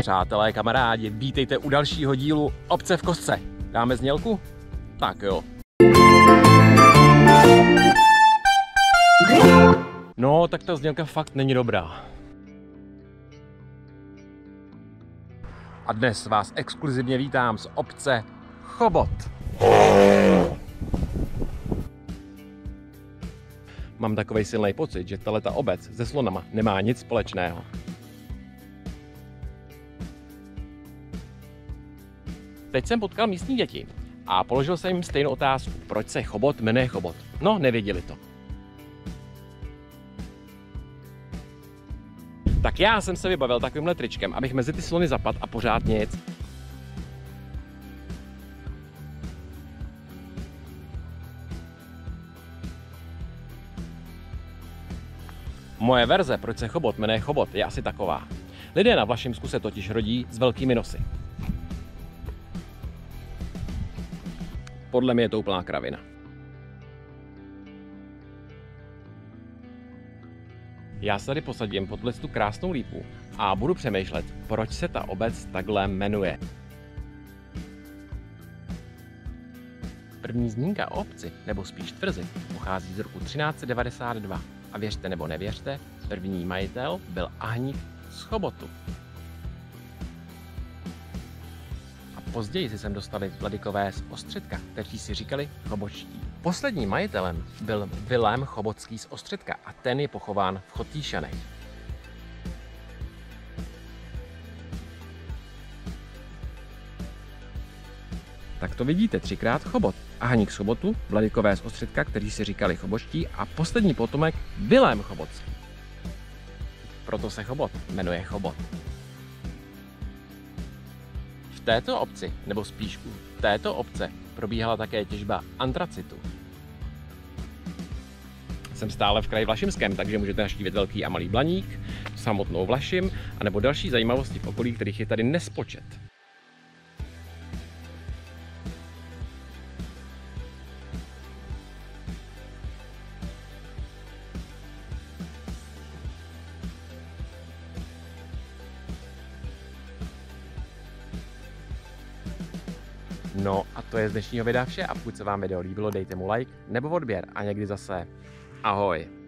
Přátelé, kamarádi, vítejte u dalšího dílu Obce v kostce. Dáme znělku? Tak jo. No, tak ta znělka fakt není dobrá. A dnes vás exkluzivně vítám z obce Chobot. Mám takový silný pocit, že tato obec se slonama nemá nic společného. Teď jsem potkal místní děti a položil jsem jim stejnou otázku. Proč se Chobot jmenuje Chobot? No, nevěděli to. Tak já jsem se vybavil takovýmhle tričkem, abych mezi ty slony zapad a pořád nic. Moje verze, proč se chobot jmenuje chobot, je asi taková. Lidé na Vlašimsku se totiž rodí s velkými nosy. Podle mě je to úplná kravina. Já se tady posadím pod tu krásnou lípu a budu přemýšlet, proč se ta obec takhle jmenuje. První zmínka o obci, nebo spíš tvrzi, pochází z roku 1392. A věřte nebo nevěřte, první majitel byl Ahník z Chobotu. Později si sem dostali vladikové z Ostředka, kteří si říkali chobočtí. Posledním majitelem byl Vilém Chobotský z Ostředka a ten je pochován v Chotýšanech. Tak to vidíte, třikrát Chobot. A Haník Sobotu, vladikové z Ostředka, kteří si říkali chobočtí a poslední potomek Vilém Chobotský. Proto se Chobot jmenuje Chobot této obci, nebo spíš u této obce, probíhala také těžba antracitu. Jsem stále v kraji Vlašimském, takže můžete naštívit Velký a Malý Blaník, samotnou Vlašim, anebo další zajímavosti v okolí, kterých je tady nespočet. No a to je z dnešního videa vše a pokud se vám video líbilo, dejte mu like nebo odběr a někdy zase ahoj.